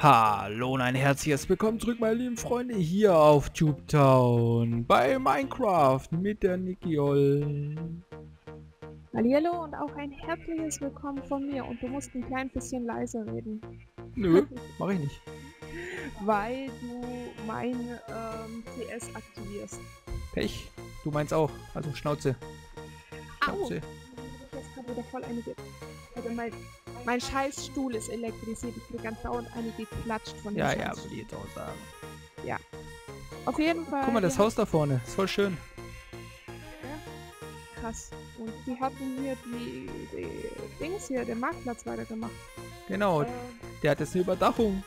Hallo und ein herzliches Willkommen zurück, meine lieben Freunde, hier auf TubeTown bei Minecraft mit der Nikiol. Hallihallo und auch ein herzliches Willkommen von mir und du musst ein klein bisschen leiser reden. Nö, mach ich nicht. Weil du mein ähm, TS aktivierst. Pech, du meinst auch, also Schnauze. Au! Schnauze. Ich jetzt gerade wieder voll eine ge- Also mein, mein scheiß Stuhl ist elektrisiert. Ich krieg ganz dauernd eine geklatscht von dem Ja, scheiß ja, würde ich jetzt auch sagen. Auf jeden Fall. Guck mal, das Haus da vorne, ist voll schön. hatten- Krass. Und die hatten hier die, die Dings hier, den Marktplatz weitergemacht. Genau, Äh, der hat jetzt eine Überdachung.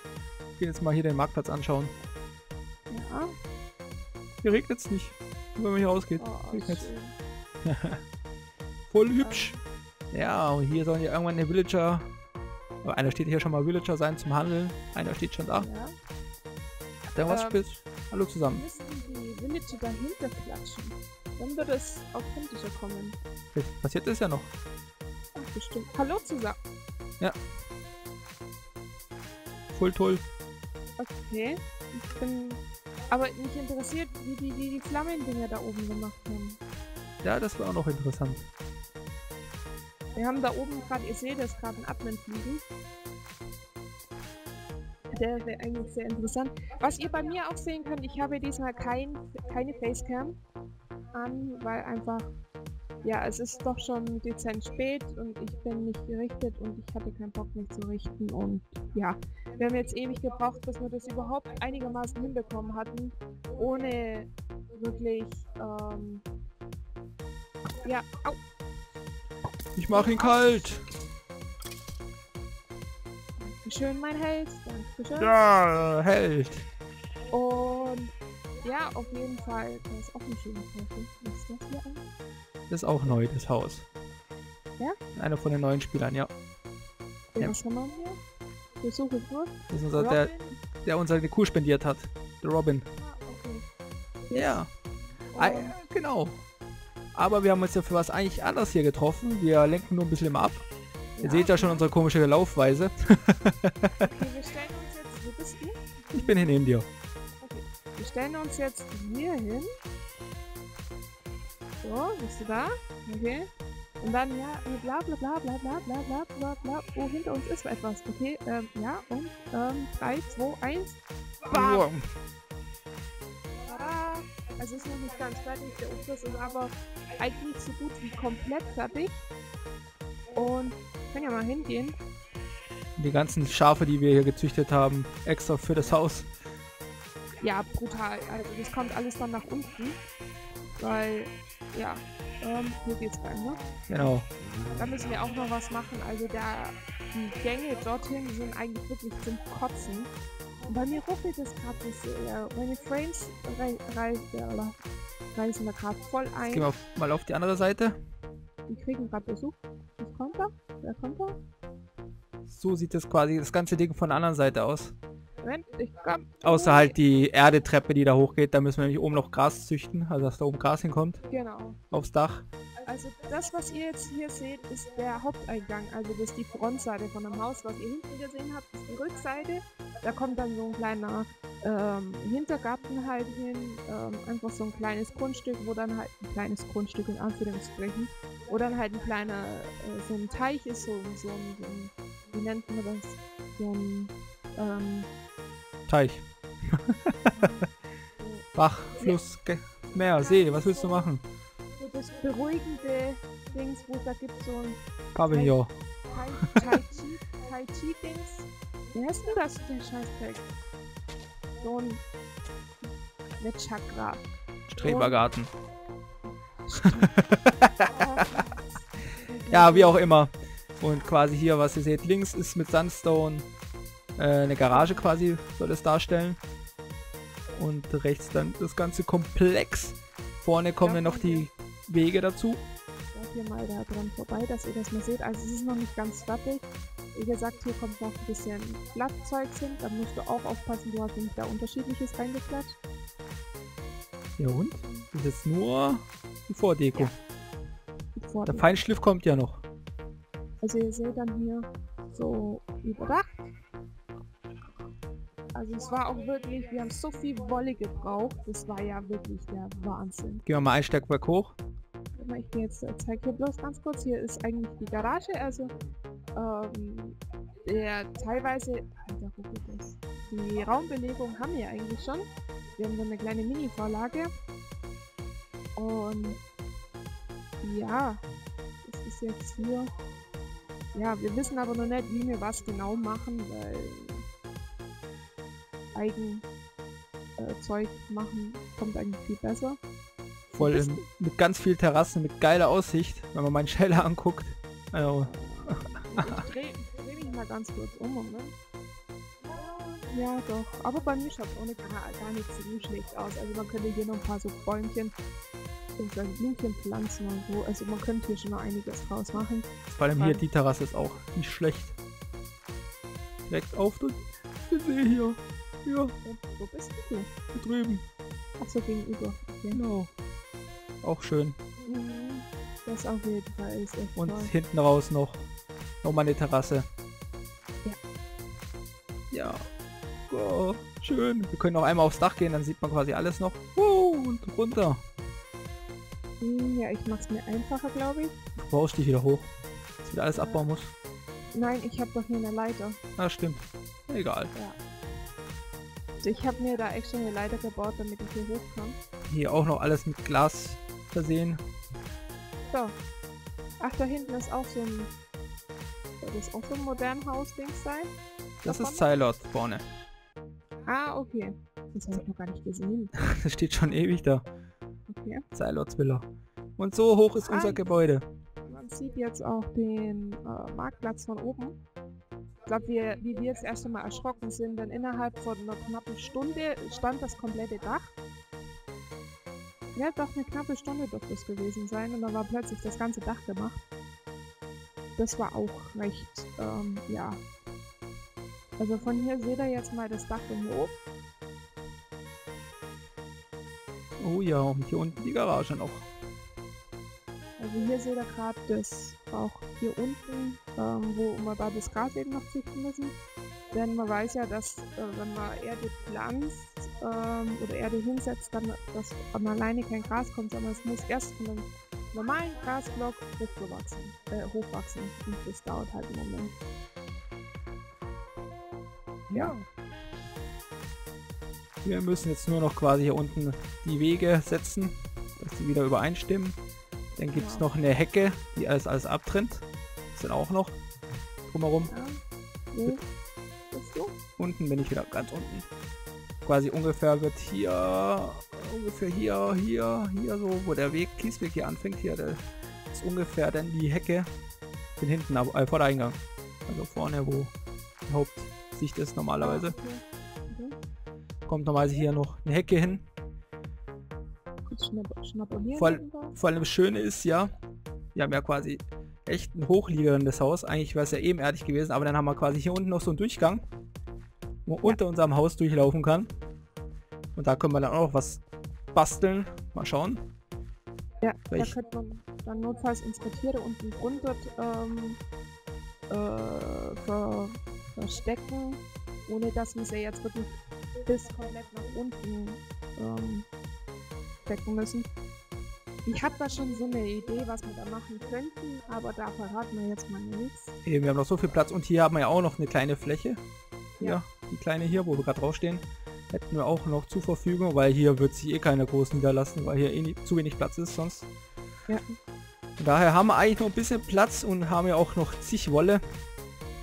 Gehen jetzt mal hier den Marktplatz anschauen. ja. Hier regnet es nicht, wenn man hier rausgeht. Oh, Regnet's. schön. Voll hübsch. Ja, und hier sollen ja irgendwann der Villager. Aber einer steht hier schon mal Villager sein zum Handeln. Einer steht schon da. Ja. Der was Ähm, spitz? Hallo zusammen. müssen die Villager dahinter klatschen. Dann wird es authentischer kommen. Jetzt passiert das ja noch. Ach, bestimmt. Hallo zusammen. Voll toll. Okay. Ich bin aber mich interessiert, wie die die, die Flammendinger da oben gemacht haben. Ja, das war auch noch interessant. Wir haben da oben gerade, ihr seht das gerade, einen Admin fliegen. Der wäre eigentlich sehr interessant. Was ihr bei mir auch sehen könnt, ich habe diesmal kein, keine Facecam an, weil einfach, ja, es ist doch schon dezent spät und ich bin nicht gerichtet und ich hatte keinen Bock mich zu richten und ja, wir haben jetzt ewig gebraucht, bis wir das überhaupt einigermaßen hinbekommen hatten, ohne wirklich, ähm, ja, au, Ich mach ihn kalt. Dankeschön, mein Held. Dankeschön. Ja, Held. Und ja, auf jeden Fall. Das ist auch ein schönes. Was ist das hier? Das ist auch neu, das Haus. Ja? Einer von den neuen Spielern, ja. Ja. Ja. Haben wir hier? Besuche durch. Das ist unser, der, der uns eine Kuh spendiert hat. Der Robin. Ah, okay. Ja. Ah, Und, ja, genau. Aber wir haben uns ja für was eigentlich anders hier getroffen. Wir lenken nur ein bisschen immer ab. Ihr seht ja schon unsere komische Laufweise. Okay, wir stellen uns jetzt. Wo bist du? Ich bin hier neben dir. Okay. Wir stellen uns jetzt hier hin. So, bist du da? Okay. Und dann, ja, bla bla bla bla bla bla bla bla bla. Oh, hinter uns ist etwas. Okay, ähm, ja, und, ähm, 3, 2, 1. Bam! Wow. Also ist noch nicht ganz fertig, der Umriss ist aber eigentlich so gut wie komplett fertig. Und kann ja mal hingehen. Die ganzen Schafe, die wir hier gezüchtet haben, extra für das Haus. Ja, brutal. Also das kommt alles dann nach unten. Weil, ja, ähm, hier geht's rein, ne? Genau. Da müssen wir auch noch was machen. Also da, die Gänge dorthin sind eigentlich wirklich zum Kotzen. Und bei mir ruckelt es gerade bisschen. Ja, meine Frames rei rei ja, reißen da gerade voll Jetzt ein. gehen wir auf, mal auf die andere Seite. Die kriegen gerade Besuch. Was kommt da? Wer kommt da? So sieht das quasi das ganze Ding von der anderen Seite aus. Moment, ich komm. Außer halt die Erdetreppe, die da hochgeht. Da müssen wir nämlich oben noch Gras züchten. Also dass da oben Gras hinkommt. Genau. Aufs Dach. Also das, was ihr jetzt hier seht, ist der Haupteingang. Also das ist die Frontseite von dem Haus. Was ihr hinten gesehen habt, ist die Rückseite. Da kommt dann so ein kleiner ähm, Hintergarten halt hin. Ähm, einfach so ein kleines Grundstück, wo dann halt ein kleines Grundstück in Anführungsstrichen. Wo dann halt ein kleiner, äh, so ein Teich ist, so, so, ein, so ein, wie nennt man das? So ein, ähm, Teich. Bach, Fluss, Ge Meer, See. Was willst du machen? Das beruhigende Dings, wo da gibt so ein Pavillon. Tai, tai Chi, Tai Chi Dings. Wie heißt denn das, der Scheißdreck? So ein. Nicht Chakra. Strebergarten. Ja, wie auch immer. Und quasi hier, was ihr seht, links ist mit Sandstone äh, eine Garage quasi, soll es darstellen. Und rechts dann das ganze Komplex. Vorne kommen Ja, dann noch die Wege dazu. Ich lauf hier mal da dran vorbei, dass ihr das mal seht. Also es ist noch nicht ganz fertig. Wie gesagt, hier kommt noch ein bisschen Blattzeug hin. Da musst du auch aufpassen, du hast nämlich da unterschiedliches reingeklatscht. Ja und? Das ist jetzt nur die Vordeko. Ja. Vor Der Feinschliff kommt ja noch. Also ihr seht dann hier so überdacht. Also es war auch wirklich, wir haben so viel Wolle gebraucht. Das war ja wirklich der Wahnsinn. Gehen wir mal ein Stockwerk hoch. Ich gehe jetzt, äh, zeige hier bloß ganz kurz. Hier ist eigentlich die Garage. Also ähm, der teilweise, Alter, wo geht das? Die Raumbelegung haben wir eigentlich schon. Wir haben so eine kleine Mini-Vorlage. Und ja, das ist jetzt hier. Ja, wir wissen aber noch nicht, wie wir was genau machen, weil Eigenzeug äh, machen kommt eigentlich viel besser. Voll in, mit ganz viel Terrassen, mit geiler Aussicht, wenn man meinen Scheller anguckt. Also. ich drehe dreh mich mal ganz kurz um, Moment. Ja, doch. Aber bei mir schaut es ohne gar, gar nicht so schlecht aus. Also man könnte hier noch ein paar so Bäumchen bzw. Blümchen pflanzen und so. Also man könnte hier schon noch einiges draus machen. Vor allem hier, die Terrasse ist auch nicht schlecht. Direkt auf den See hier. Ja. Wo bist du? Hier drüben. Achso, gegenüber. Okay. Genau. Auch schön. Mhm. Das auf jeden Fall ist echt Und toll. hinten raus noch nochmal eine Terrasse. Ja. Ja. Oh, schön. Wir können noch einmal aufs Dach gehen, dann sieht man quasi alles noch. Uh, und runter. Hm, Ja, ich mach's mir einfacher, glaube ich. Du brauchst dich wieder hoch. Dass wieder alles abbauen muss. Nein, ich habe doch hier eine Leiter. Ah, stimmt. Egal. Also ich habe mir da extra eine Leiter gebaut, damit ich hier hoch kann. Hier auch noch alles mit Glas versehen. So. Ach, da hinten ist auch so ein... Soll das auch so ein modernes Haus-Dings sein? Das Da ist Zylot vorne. Ah, okay. Das habe ich noch gar nicht gesehen. Das steht schon ewig da. Okay. Zylots Villa. Und so hoch ist unser Ah. Gebäude. Man sieht jetzt auch den äh, Marktplatz von oben. Ich glaube, wir, wie wir jetzt erst einmal erschrocken sind, denn innerhalb von einer knappen Stunde stand das komplette Dach. Ja, doch eine knappe Stunde dürfte es gewesen sein und dann war plötzlich das ganze Dach gemacht. Das war auch recht, ähm, ja. Also von hier seht ihr jetzt mal das Dach im Hof. Oh ja, und hier unten die Garage noch. Also hier seht ihr gerade das auch hier unten, ähm, wo wir da das Gras eben noch züchten müssen. Denn man weiß ja, dass äh, wenn man Erde pflanzt ähm, oder Erde hinsetzt, dann dass von alleine kein Gras kommt, sondern es muss erst von einem normalen Grasblock hochgewachsen, äh, hochwachsen. Und das dauert halt einen Moment. Ja. Wir müssen jetzt nur noch quasi hier unten die Wege setzen, dass die wieder übereinstimmen. Dann gibt es Genau. noch eine Hecke, die alles, alles abtrennt. Das sind auch noch drumherum. Ja. Wo du? Unten bin ich wieder ganz unten. Quasi ungefähr wird hier, ungefähr hier, hier, hier so, wo der Weg, Kiesweg hier anfängt, hier, der ist ungefähr dann die Hecke. Bin hinten, aber äh, vor der Eingang. Also vorne, wo die Hauptsicht ist normalerweise. Ah. Mhm. Kommt normalerweise hier noch eine Hecke hin. Irgendwo. Vor allem das Schöne ist ja, wir haben ja quasi echt ein hochliegendes Haus. Eigentlich wäre es ja ebenerdig gewesen, aber dann haben wir quasi hier unten noch so einen Durchgang, wo man unter unserem Haus durchlaufen kann. Und da können wir dann auch was basteln. Mal schauen. Ja, Welch- da könnte man dann notfalls unsere Tiere unten drunter ähm, äh, ver verstecken, ohne dass wir sie jetzt wirklich bis komplett nach unten ähm, stecken müssen. Ich habe da schon so eine Idee, was wir da machen könnten, aber da verraten wir jetzt mal nichts. Eben, wir haben noch so viel Platz und hier haben wir ja auch noch eine kleine Fläche. Hier, Ja. Die kleine hier, wo wir gerade draufstehen. Hätten wir auch noch zur Verfügung, weil hier wird sich eh keiner groß niederlassen, weil hier eh nie, zu wenig Platz ist sonst. Ja. Von daher haben wir eigentlich noch ein bisschen Platz und haben ja auch noch zig Wolle,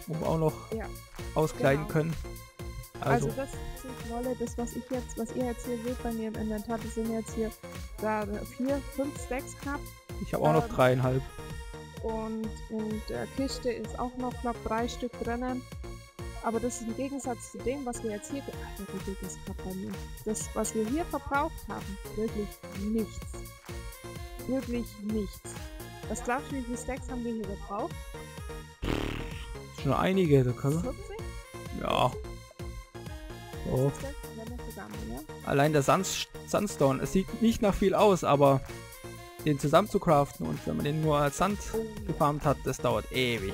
wo wir auch noch Ja. auskleiden Genau. können. Also, Also, das ich wolle, das was ich jetzt, was ihr jetzt hier seht bei mir im Inventar, das sind jetzt hier da vier, fünf, sechs knapp. ich habe auch noch ähm, dreieinhalb. Und in der Kiste ist auch noch, glaube drei Stück drinnen. Aber das ist im Gegensatz zu dem, was wir jetzt hier... das was wir hier verbraucht haben, wirklich nichts. Wirklich nichts. Was glaubst du, wie viele Stacks haben wir hier gebraucht? Schon einige, da kann 40? Ja. So. Sogar mehr. Allein der Sand Sandstone, es sieht nicht nach viel aus, aber den zusammen zu craften und wenn man den nur als Sand Oh, gefarmt hat, das dauert ewig.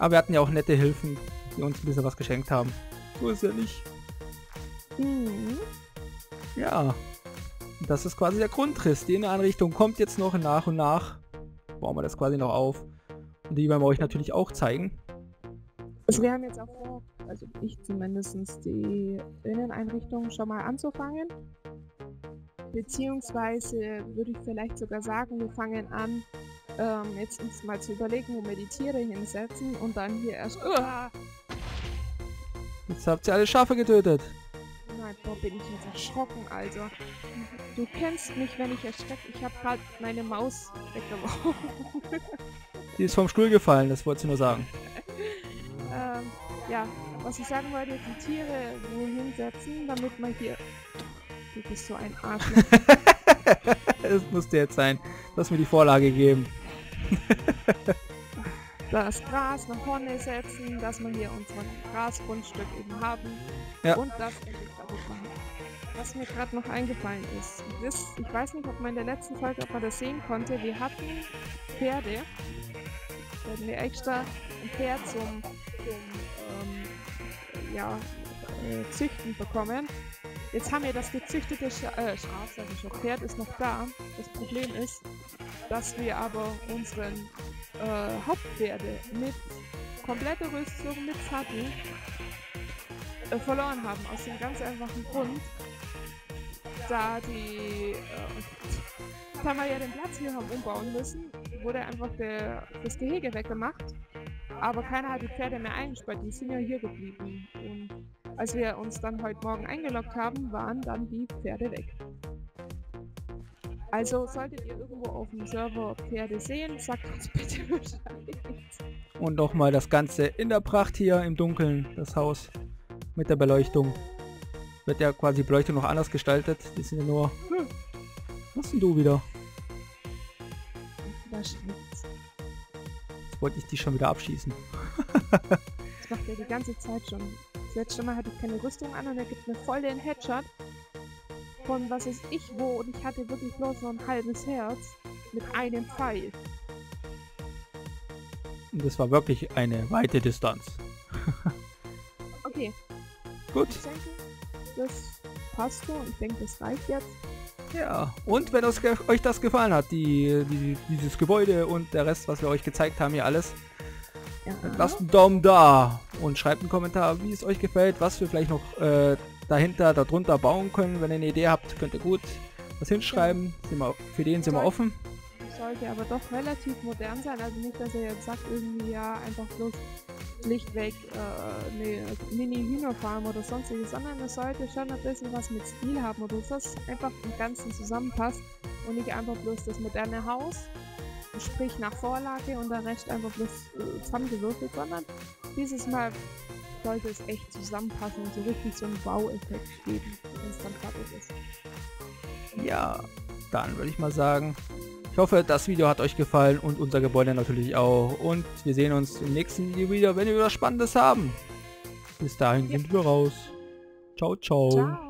Aber wir hatten ja auch nette Hilfen, die uns ein bisschen was geschenkt haben. So ist ja nicht. Mhm. Ja. Das ist quasi der Grundriss. Die Inneneinrichtung kommt jetzt noch nach und nach. Bauen wir das quasi noch auf. Und die werden wir euch natürlich auch zeigen. Also wir haben jetzt auch vor, also ich zumindest, die Inneneinrichtung schon mal anzufangen. Beziehungsweise würde ich vielleicht sogar sagen, wir fangen an, ähm, jetzt uns mal zu überlegen, wo wir die Tiere hinsetzen und dann hier erst... Uah! Jetzt habt ihr alle Schafe getötet. Nein, boah, bin ich jetzt erschrocken, also. Du kennst mich, wenn ich erschrecke. Ich habe gerade meine Maus weggeworfen. Die ist vom Stuhl gefallen, das wollte ich nur sagen. ähm, ja, was ich sagen wollte, die Tiere wo hinsetzen, damit man hier... Du bist so ein Arschloch. das musste jetzt sein. Du hast mir die Vorlage gegeben. das Gras nach vorne setzen, dass wir hier unser Grasgrundstück eben haben. Ja. Und das endlich kaputt machen. Was mir gerade noch eingefallen ist, das, ich weiß nicht, ob man in der letzten Folge, ob man das sehen konnte, wir hatten Pferde. Wir hatten wir extra ein Pferd zum, zum ähm, ja, äh, Züchten bekommen. Jetzt haben wir das gezüchtete Scha äh, Schaf, sag ich schon, Pferd ist noch da. Das Problem ist, dass wir aber unseren äh, Hauptpferde mit kompletter Rüstung, mit Sattel äh, verloren haben. Aus dem ganz einfachen Grund, da die, äh, da wir ja den Platz hier haben umbauen müssen, wurde einfach der, das Gehege weggemacht. Aber keiner hat die Pferde mehr eingesperrt, die sind ja hier geblieben. Und als wir uns dann heute Morgen eingeloggt haben, waren dann die Pferde weg. Also solltet ihr irgendwo auf dem Server Pferde sehen, sagt uns bitte Bescheid. Und nochmal das Ganze in der Pracht hier im Dunkeln, das Haus mit der Beleuchtung. Wird ja quasi Beleuchtung noch anders gestaltet. Die sind ja nur... Hm. Was denn du wieder? Jetzt wollte ich die schon wieder abschießen. das macht er die ganze Zeit schon. Das letzte Mal hatte ich keine Rüstung an und er gibt mir voll den Headshot von was ist ich wo und ich hatte wirklich bloß noch ein halbes Herz mit einem Pfeil. Und das war wirklich eine weite Distanz. okay. Gut. Ich denke, das passt so ich denke, das reicht jetzt. Ja, und wenn euch das gefallen hat, die, die, dieses Gebäude und der Rest, was wir euch gezeigt haben, hier alles, ja. lasst einen Daumen da und schreibt einen Kommentar, wie es euch gefällt, was wir vielleicht noch äh, dahinter, darunter bauen können. Wenn ihr eine Idee habt, könnt ihr gut was hinschreiben. Wir, für den sind wir offen. Sollte aber doch relativ modern sein. Also nicht, dass ihr jetzt sagt, irgendwie ja einfach bloß schlichtweg äh, eine Mini-Hühnerfarm oder sonstiges, sondern es sollte schon ein bisschen was mit Stil haben oder das einfach im Ganzen zusammenpasst und nicht einfach bloß das moderne Haus, sprich nach Vorlage und der Rest einfach bloß äh, zusammengewürfelt, sondern dieses Mal sollte es echt zusammenpassen und so richtig so einen Baueffekt geben, wenn es dann fertig ist. Ja, dann würde ich mal sagen, ich hoffe, das Video hat euch gefallen und unser Gebäude natürlich auch. Und wir sehen uns im nächsten Video wieder, wenn wir was Spannendes haben. Bis dahin ja. sind wir raus. Ciao, ciao. ciao.